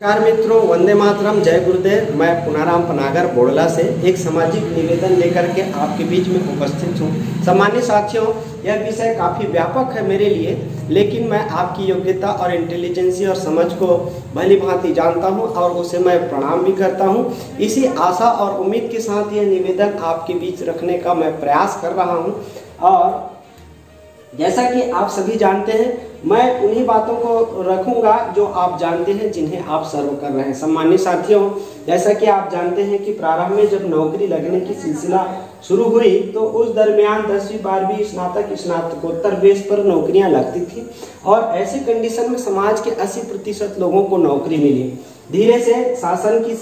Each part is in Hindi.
नमस्कार मित्रों, वंदे मातरम, जय गुरुदेव। मैं पुनाराम पनागर बोड़ला से एक सामाजिक निवेदन लेकर के आपके बीच में उपस्थित हूँ। सामान्य साथियों, यह विषय काफ़ी व्यापक है मेरे लिए, लेकिन मैं आपकी योग्यता और इंटेलिजेंसी और समझ को भली भांति जानता हूँ और उसे मैं प्रणाम भी करता हूँ। इसी आशा और उम्मीद के साथ यह निवेदन आपके बीच रखने का मैं प्रयास कर रहा हूँ। और जैसा कि आप सभी जानते हैं, मैं उन्हीं बातों को रखूँगा जो आप जानते हैं, जिन्हें आप सर्व कर रहे हैं। सम्मानित साथियों, जैसा कि आप जानते हैं कि प्रारंभ में जब नौकरी लगने की सिलसिला शुरू हुई तो उस दरमियान दसवीं, बारहवीं स्नातक, स्नातकोत्तर बेस पर नौकरियाँ लगती थी और ऐसी कंडीशन में समाज के 80 प्रतिशत लोगों को नौकरी मिली। धीरे से शासन की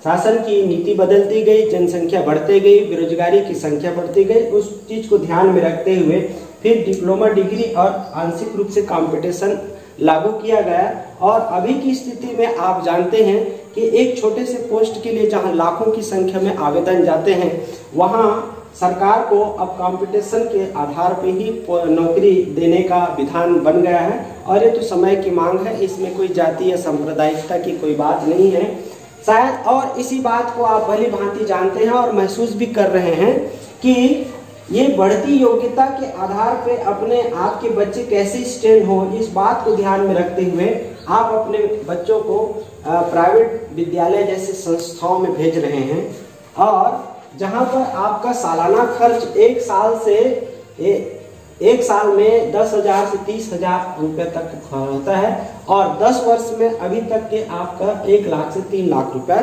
शासन की नीति बदलती गई, जनसंख्या बढ़ती गई, बेरोजगारी की संख्या बढ़ती गई। उस चीज़ को ध्यान में रखते हुए फिर डिप्लोमा डिग्री और आंशिक रूप से कंपटीशन लागू किया गया और अभी की स्थिति में आप जानते हैं कि एक छोटे से पोस्ट के लिए जहाँ लाखों की संख्या में आवेदन जाते हैं, वहाँ सरकार को अब कंपटीशन के आधार पर ही नौकरी देने का विधान बन गया है। और ये तो समय की मांग है, इसमें कोई जाति या सांप्रदायिकता की कोई बात नहीं है। शायद, और इसी बात को आप भली भांति जानते हैं और महसूस भी कर रहे हैं कि ये बढ़ती योग्यता के आधार पे अपने आपके बच्चे कैसे स्टैंड हो इस बात को ध्यान में रखते हुए आप अपने बच्चों को प्राइवेट विद्यालय जैसे संस्थाओं में भेज रहे हैं। और जहाँ पर आपका सालाना खर्च एक साल से ए, एक साल में दस हज़ार से तीस हज़ार रुपये तक होता है और दस वर्ष में अभी तक के आपका एक लाख से तीन लाख रुपए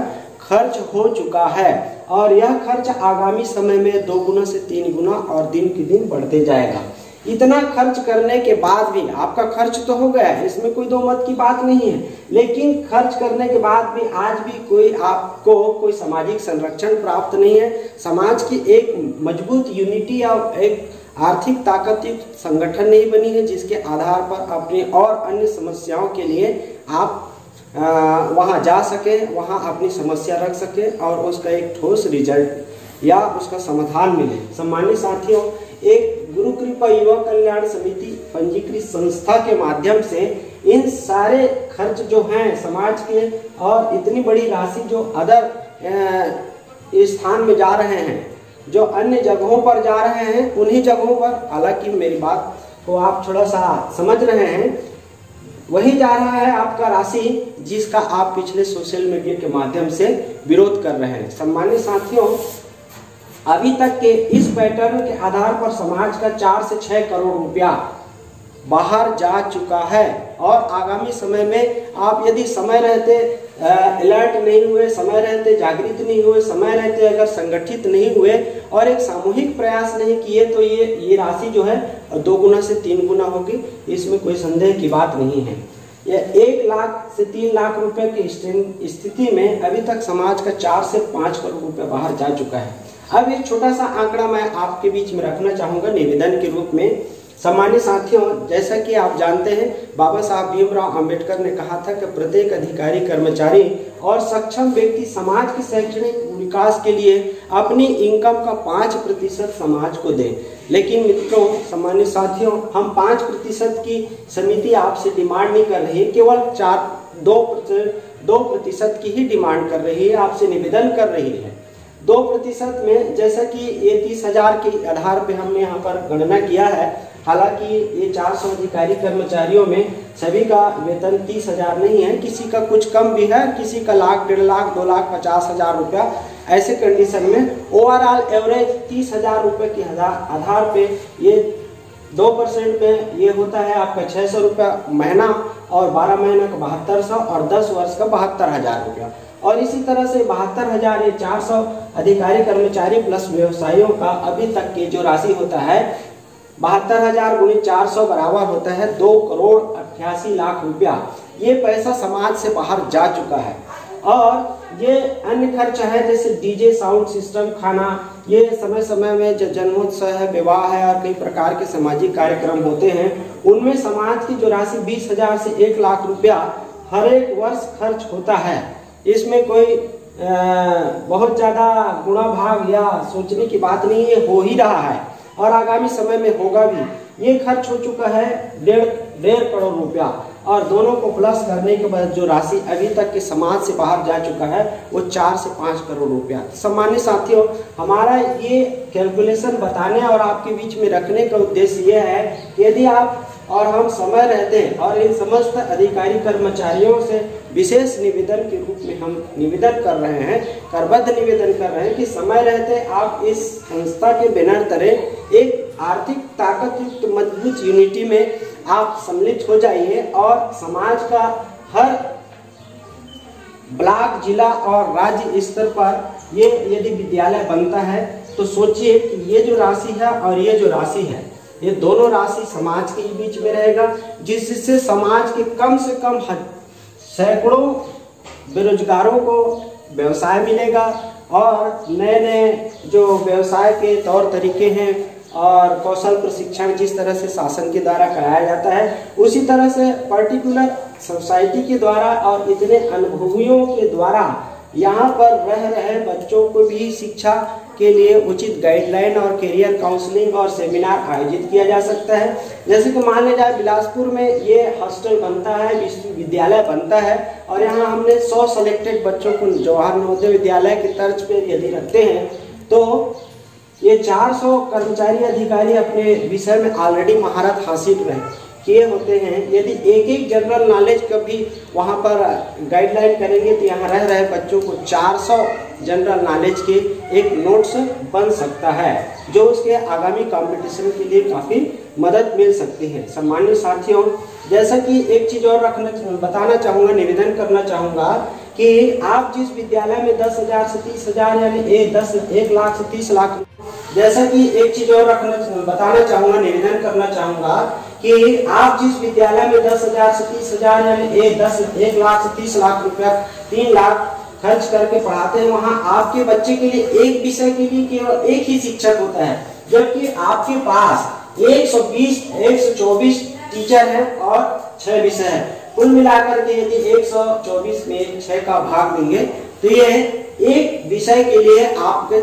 खर्च हो चुका है और यह खर्च आगामी समय में दो गुना से तीन गुना और दिन के दिन बढ़ते जाएगा। इतना खर्च करने के बाद भी आपका खर्च तो हो गया है, इसमें कोई दो मत की बात नहीं है। लेकिन खर्च करने के बाद भी आज भी कोई आपको कोई सामाजिक संरक्षण प्राप्त नहीं है। समाज की एक मज़बूत यूनिटी या एक आर्थिक ताकत संगठन नहीं बनी है, जिसके आधार पर अपनी और अन्य समस्याओं के लिए आप वहाँ जा सके, वहाँ अपनी समस्या रख सके और उसका एक ठोस रिज़ल्ट या उसका समाधान मिले। सम्मान्य साथियों, एक गुरु कृपा युवा कल्याण समिति पंजीकृत संस्था के माध्यम से इन सारे खर्च जो हैं समाज के और इतनी बड़ी राशि जो अदर स्थान में जा रहे हैं, जो अन्य जगहों पर जा रहे हैं, उन्हीं जगहों पर, हालाँकि मेरी बात को आप थोड़ा सा समझ रहे हैं वही जा रहा है आपका राशि, जिसका आप पिछले सोशल मीडिया के माध्यम से विरोध कर रहे हैं। सम्मानित साथियों, अभी तक के इस पैटर्न के आधार पर समाज का चार से छह करोड़ रुपया बाहर जा चुका है। और आगामी समय में आप यदि समय रहते अलर्ट नहीं हुए, समय रहते, जागृत नहीं हुए, समय रहते, अगर संगठित नहीं हुए और एक सामूहिक प्रयास नहीं किए तो ये ये राशि जो है दो गुना से तीन गुना होगी, इसमें कोई संदेह की बात नहीं है। यह एक लाख से तीन लाख रुपए की स्थिति में अभी तक समाज का चार से पाँच करोड़ रुपए बाहर जा चुका है। अब एक छोटा सा आंकड़ा मैं आपके बीच में रखना चाहूँगा निवेदन के रूप में। सामान्य साथियों, जैसा कि आप जानते हैं, बाबा साहब भीमराव अंबेडकर ने कहा था कि प्रत्येक अधिकारी, कर्मचारी और सक्षम व्यक्ति समाज के शैक्षणिक विकास के लिए अपनी इनकम का पाँच प्रतिशत समाज को दे। लेकिन मित्रों, सामान्य साथियों, हम पाँच प्रतिशत की समिति आपसे डिमांड नहीं कर रही, केवल चार, दो दो प्रतिशत की ही डिमांड कर रही है, आपसे निवेदन कर रही है। दो प्रतिशत में, जैसा कि ये तीस हज़ार के आधार पे हमने यहाँ पर गणना किया है, हालाँकि ये 400 अधिकारी कर्मचारियों में सभी का वेतन तीस हज़ार नहीं है, किसी का कुछ कम भी है, किसी का लाख, डेढ़ लाख, दो लाख, पचास हज़ार रुपया ऐसे कंडीशन में ओवरऑल एवरेज तीस हज़ार रुपये के आधार पे ये दो परसेंट में ये होता है आपका छः सौ रुपया महीना और बारह महीना का बहत्तर सौ और दस वर्ष का बहत्तर हज़ार रुपया और इसी तरह से बहत्तर हज़ार या चार सौ अधिकारी, कर्मचारी प्लस व्यवसायियों का अभी तक की जो राशि होता है, बहत्तर हज़ार गुणी चार सौ बराबर होता है दो करोड़ अट्ठासी लाख रुपया। ये पैसा समाज से बाहर जा चुका है। और ये अन्य खर्च है, जैसे डीजे साउंड सिस्टम खाना, ये समय समय में जो जन्मोत्सव है, विवाह है और कई प्रकार के सामाजिक कार्यक्रम होते हैं, उनमें समाज की जो राशि बीस हज़ार से एक लाख रुपया हर एक वर्ष खर्च होता है। इसमें कोई बहुत ज़्यादा गुणा भाग या सोचने की बात नहीं है हो ही रहा है और आगामी समय में होगा भी। ये खर्च हो चुका है डेढ़ डेढ़ करोड़ रुपया। और दोनों को प्लस करने के बाद जो राशि अभी तक के समाज से बाहर जा चुका है, वो चार से पाँच करोड़ रुपया। सम्मान्य साथियों, हमारा ये कैलकुलेशन बताने और आपके बीच में रखने का उद्देश्य ये है कि यदि आप और हम समय रहते हैं और इन समस्त अधिकारी कर्मचारियों से विशेष निवेदन के रूप में हम निवेदन कर रहे हैं, करबद्ध निवेदन कर रहे हैं कि समय रहते आप इस संस्था के बैनर तरह एक आर्थिक ताकत युक्त मज़बूत यूनिटी में आप सम्मिलित हो जाइए और समाज का हर ब्लॉक, जिला और राज्य स्तर पर ये यदि विद्यालय बनता है तो सोचिए कि ये जो राशि है और ये जो राशि है, ये दोनों राशि समाज के बीच में रहेगा, जिससे समाज के कम से कम सैकड़ों बेरोजगारों को व्यवसाय मिलेगा और नए नए जो व्यवसाय के तौर तरीके हैं और कौशल प्रशिक्षण जिस तरह से शासन के द्वारा कराया जाता है, उसी तरह से पर्टिकुलर सोसाइटी के द्वारा और इतने अनुभवियों के द्वारा यहाँ पर रह रहे बच्चों को भी शिक्षा के लिए उचित गाइडलाइन और करियर काउंसलिंग और सेमिनार आयोजित किया जा सकता है। जैसे कि मान लिया जाए, बिलासपुर में ये हॉस्टल बनता है, विश्वविद्यालय बनता है और यहाँ हमने 100 सेलेक्टेड बच्चों को जवाहर नवोदय विद्यालय के तर्ज पर यदि रखते हैं तो ये 400 कर्मचारी अधिकारी अपने विषय में ऑलरेडी महारत हासिल रहे किए होते हैं, यदि एक एक जनरल नॉलेज का भी वहाँ पर गाइडलाइन करेंगे तो यहाँ रह रहे बच्चों को 400 जनरल नॉलेज के एक नोट्स बन सकता है, जो उसके आगामी कंपटीशन के लिए काफ़ी मदद मिल सकती है। सम्मान्य साथियों, जैसा कि एक चीज़ और रखना बताना चाहूँगा, निवेदन करना चाहूँगा कि आप जिस विद्यालय में दस हज़ार से तीस हज़ार, यानी एक दस, एक लाख से तीस लाख जैसा कि एक चीज़ और रखना बताना चाहूँगा, निवेदन करना चाहूँगा कि आप जिस विद्यालय में दस हज़ार से तीस हज़ार एक लाख से तीस लाख रुपया, तीन लाख खर्च करके पढ़ाते हैं, वहाँ आपके बच्चे के लिए एक विषय के लिए केवल एक ही शिक्षक होता है, जबकि आपके पास 120 124 टीचर है और छह विषय है। कुल मिलाकर के यदि 124 में छह का भाग देंगे तो ये एक विषय के लिए आपके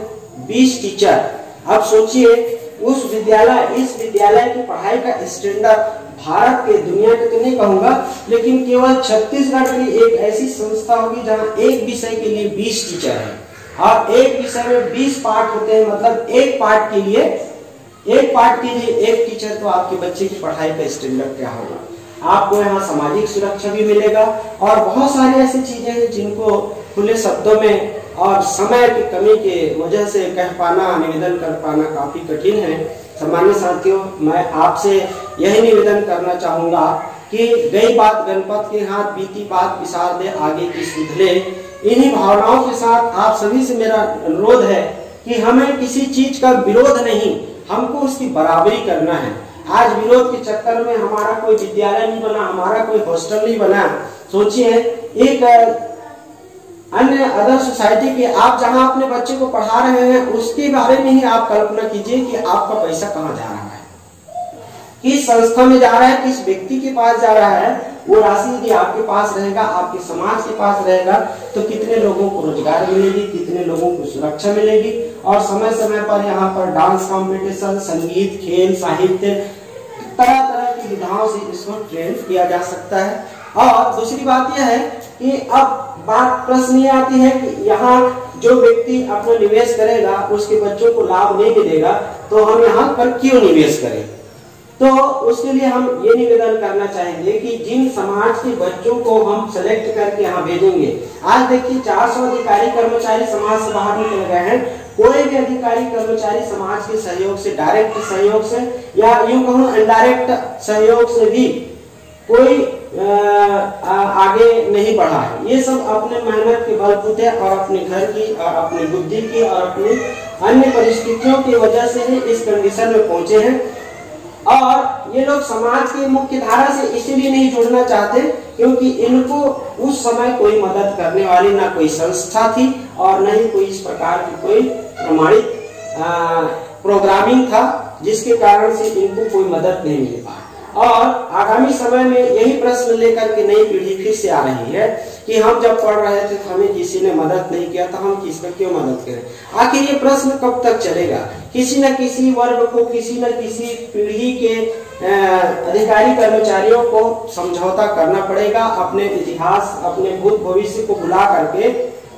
20 टीचर अब सोचिए, उस विद्यालय, इस विद्यालय की पढ़ाई का स्टैंडर्ड भारत के दुनिया के तो नहीं कहूँगा, लेकिन केवल छत्तीसगढ़ की एक ऐसी संस्था होगी जहाँ एक विषय के लिए 20 टीचर है। और एक विषय में 20 पार्ट होते हैं मतलब एक पार्ट के लिए, एक पार्ट के लिए एक टीचर तो आपके बच्चे की पढ़ाई का स्टैंडर्ड क्या होगा? आपको यहाँ सामाजिक सुरक्षा भी मिलेगा, और बहुत सारी ऐसी चीज़ें हैं जिनको खुले शब्दों में और समय की कमी के वजह से कह पाना, निवेदन कर पाना काफ़ी कठिन है। सामान्य साथियों, मैं आपसे यही निवेदन करना चाहूँगा कि गई बात गणपत के हाथ, बीती बात विसार दे आगे की सुधले इन्हीं भावनाओं के साथ आप सभी से मेरा अनुरोध है कि हमें किसी चीज़ का विरोध नहीं, हमको उसकी बराबरी करना है। आज विरोध के चक्कर में हमारा कोई विद्यालय नहीं बना, हमारा कोई हॉस्टल नहीं बना। सोचिए, एक अन्य अदर सोसाइटी के आप जहाँ अपने बच्चे को पढ़ा रहे हैं, उसके बारे में ही आप कल्पना कीजिए कि आपका पैसा कहाँ जा रहा है। किस संस्था में जा रहा है, किस व्यक्ति के पास जा रहा है, वो राशि यदि आपके पास रहेगा, आपके समाज के पास रहेगा तो कितने लोगों को रोज़गार मिलेगी, कितने लोगों को सुरक्षा मिलेगी। और समय समय पर यहाँ पर डांस कॉम्पिटिशन संगीत, खेल, साहित्य तरह तरह की विधाओं से इसको ट्रेन किया जा सकता है। और दूसरी बात यह है कि अब बात प्रश्न ये आती है कि यहाँ जो व्यक्ति अपना निवेश करेगा, उसके बच्चों को लाभ नहीं मिलेगा तो हम यहाँ पर क्यों निवेश करें? तो उसके लिए हम ये निवेदन करना चाहेंगे कि जिन समाज के बच्चों को हम सेलेक्ट करके यहाँ भेजेंगे, आज देखिए 400 अधिकारी कर्मचारी समाज से बाहर निकल गए हैं। कोई भी अधिकारी कर्मचारी समाज के सहयोग से डायरेक्ट सहयोग से, या यूँ कहूँ इनडायरेक्ट सहयोग से भी कोई आगे नहीं बढ़ा है। ये सब अपने मेहनत के बलबूते और अपने घर की और अपनी बुद्धि की और अपनी अन्य परिस्थितियों की वजह से ही इस कंडीशन में पहुँचे हैं। और ये लोग समाज की मुख्य धारा से इसलिए नहीं जुड़ना चाहते क्योंकि इनको उस समय कोई मदद करने वाली ना कोई संस्था थी और न ही कोई इस प्रकार की कोई प्रमाणित प्रोग्रामिंग था जिसके कारण से इनको कोई मदद नहीं मिल पा और आगामी समय में यही प्रश्न लेकर के नई पीढ़ी फिर से आ रही है कि हम जब पढ़ रहे थे तो हमें किसी ने मदद नहीं किया तो हम किसका क्यों मदद करें? आखिर ये प्रश्न कब तक चलेगा? किसी न किसी वर्ग को, किसी न किसी पीढ़ी के अधिकारी कर्मचारियों को समझौता करना पड़ेगा, अपने इतिहास, अपने भूत भविष्य को बुला करके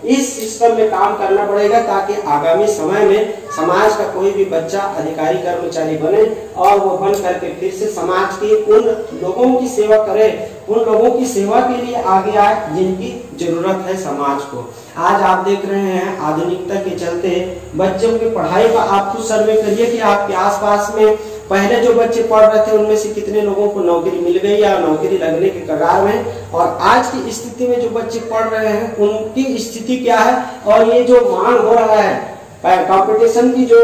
इस सिस्टम में काम करना पड़ेगा ताकि आगामी समय में समाज का कोई भी बच्चा, अधिकारी, कर्मचारी बने और वो बन करके फिर से समाज के उन लोगों की सेवा करे, उन लोगों की सेवा के लिए आगे आए जिनकी ज़रूरत है समाज को। आज आप देख रहे हैं आधुनिकता के चलते बच्चों की पढ़ाई का आप खुद सर्वे करिए कि आपके आसपास में पहले जो बच्चे पढ़ रहे थे, उनमें से कितने लोगों को नौकरी मिल गई या नौकरी लगने के कगार में? और आज की स्थिति में जो बच्चे पढ़ रहे हैं, उनकी स्थिति क्या है? और ये जो मांग हो रहा है कंपटीशन की जो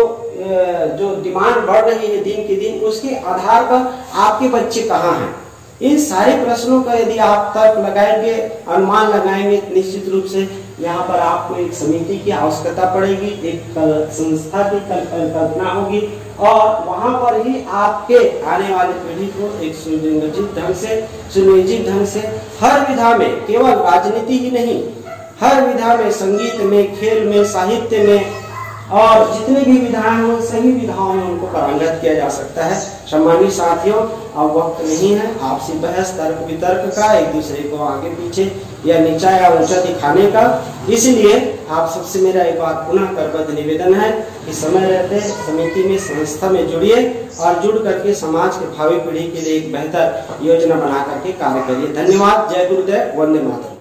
जो डिमांड बढ़ रही है दिन के दिन, उसके आधार पर आपके बच्चे कहाँ हैं? इन सारे प्रश्नों का यदि आप तर्क लगाएँगे, अनुमान लगाएँगे, निश्चित रूप से यहाँ पर आपको एक समिति की आवश्यकता पड़ेगी, एक संस्था की कल्पना होगी। और वहाँ पर ही आपके आने वाले पीढ़ी को एक सुनियोजित ढंग से, सुनियोजित ढंग से हर विधा में, केवल राजनीति ही नहीं, हर विधा में, संगीत में, खेल में, साहित्य में, और जितनी भी विधाएँ हो, सभी विधाओं में उनको पारंगत किया जा सकता है। सम्मानित साथियों, अब वक्त नहीं है, आपसी बहस, तर्क वितर्क का, एक दूसरे को आगे पीछे या नीचा या ऊँचा दिखाने का। इसलिए आप सबसे मेरा एक बात पुनः करबद्ध निवेदन है कि समय रहते समिति में, संस्था में जुड़िए और जुड़ करके समाज के भावी पीढ़ी के लिए एक बेहतर योजना बना करके कार्य करिए। धन्यवाद। जय गुरुदेव। वंदे मातरम।